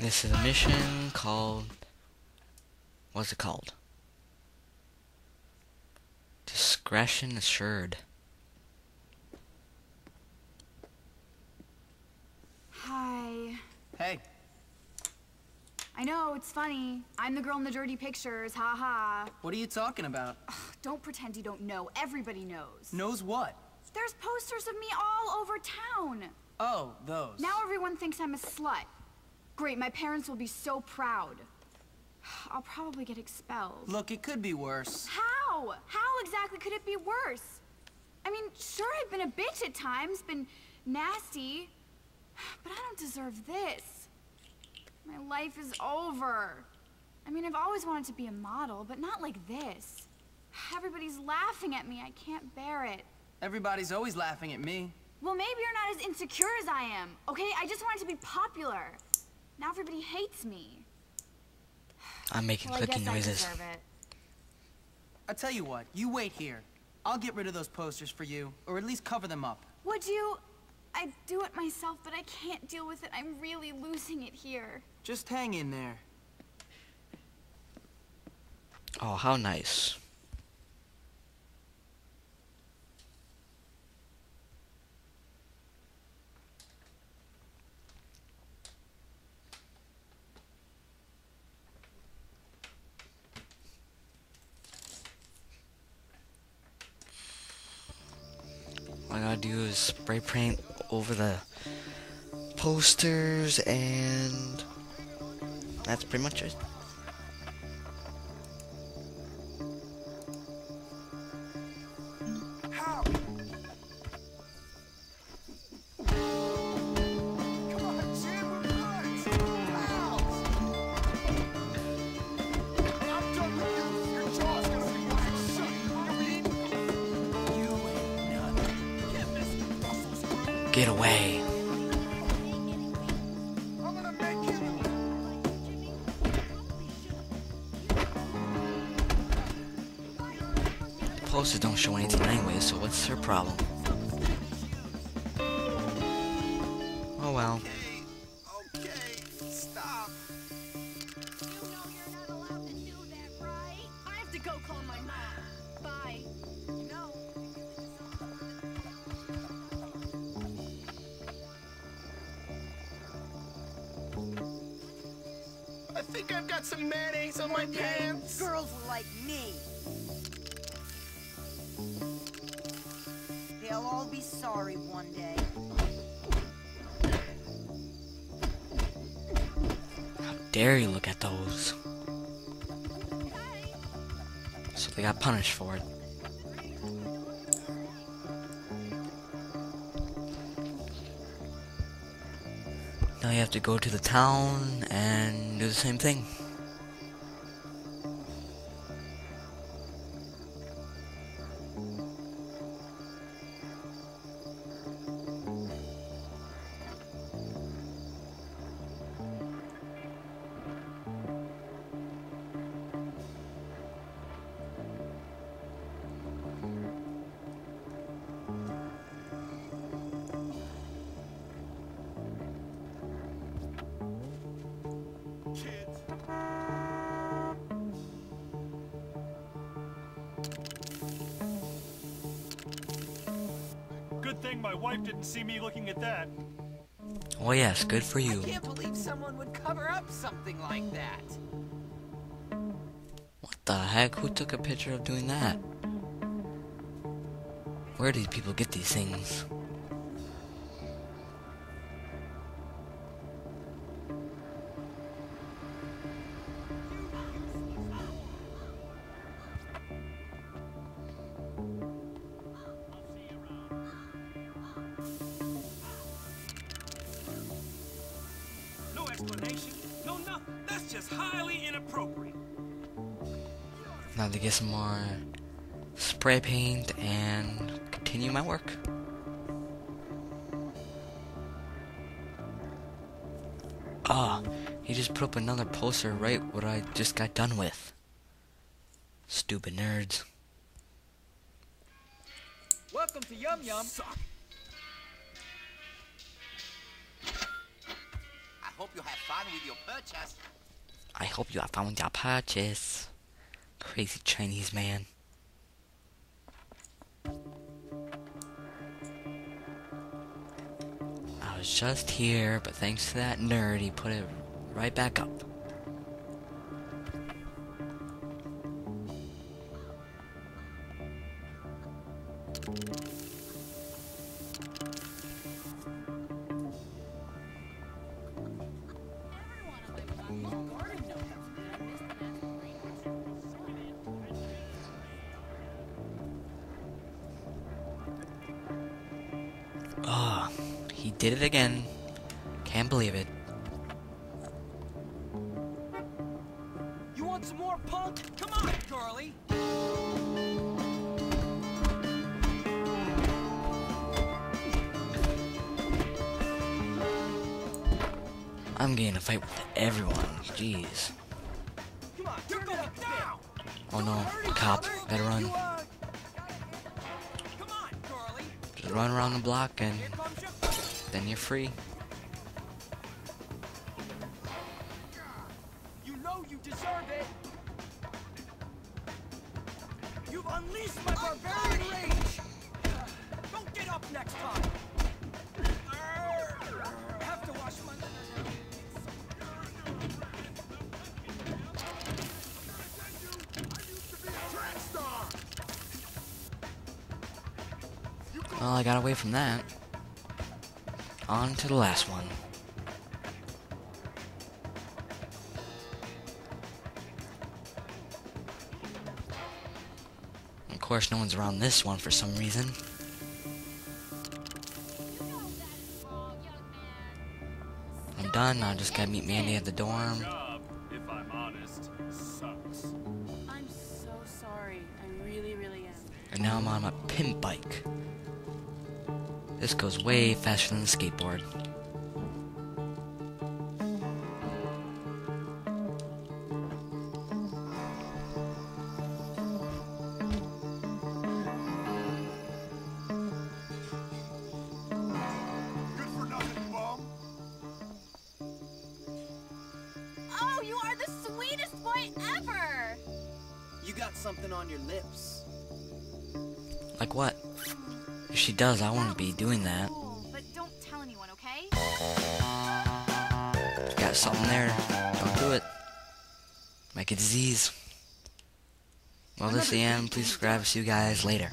This is a mission called. What's it called? Discretion assured. Hi. Hey, I know, it's funny. I'm the girl in the dirty pictures, ha ha. what are you talking about? Don't pretend you don't know. Everybody knows. Knows what? There's posters of me all over town. Oh, those. Now everyone thinks I'm a slut. Great, my parents will be so proud. I'll probably get expelled. Look, it could be worse. How? How exactly could it be worse? I mean, sure, I've been a bitch at times, been nasty, but I don't deserve this. My life is over. I mean, I've always wanted to be a model, but not like this. Everybody's laughing at me. I can't bear it. Everybody's always laughing at me. Well, maybe you're not as insecure as I am, okay? I just wanted to be popular. Now everybody hates me. I'm making Well, I clicking guess I noises. deserve it. I tell you what, you wait here. I'll get rid of those posters for you, or at least cover them up. Would you? I'd do it myself, but I can't deal with it. I'm really losing it here. Just hang in there. Oh, how nice. Gotta do is spray paint over the posters and that's pretty much it. Get away. Posters don't show anything anyway, so what's her problem? Oh well. Think I've got some mayonnaise on my pants. Girls like me. They'll all be sorry one day. How dare you look at those? So they got punished for it. Now you have to go to the town and do the same thing. Thing my wife didn't see me looking at that. Oh yes, good for you. I Can't believe someone would cover up something like that. What the heck? Who took a picture of doing that? Where do these people get these things? Explanation, no nothing. That's just highly inappropriate. Now to get some more spray paint and continue my work. Ah, he just put up another poster right what I just got done with. Stupid nerds. Welcome to Yum Yum. Suck. With your purchase. I hope you have found your purchase. Crazy Chinese man. I was just here, but thanks to that nerd, he put it right back up. He did it again. Can't believe it. You want some more punk? Come on. I'm getting a fight with everyone. Jeez. Come on, turn it up now. Oh no, cop. Gotta run. Come on, girly. Just run around the block and Here comes your then you're free. You know you deserve it. You've unleashed my barbarian rage. Don't get up next time. Have to wash my. Well, I got away from that. On to the last one. Of course, no one's around this one for some reason. I'm done. I just gotta meet Mandy at the dorm. If I'm honest, sucks. I'm so sorry. I really, really am. And now I'm on my pimp bike. This goes way faster than the skateboard. Good for nothing, bum. Oh, you are the sweetest boy ever! You got something on your lips. Like what? If she does, I wouldn't be doing that. But don't tell anyone, okay? Got something there. Don't do it. Make a disease. Well, this is the end. Please subscribe. See you guys later.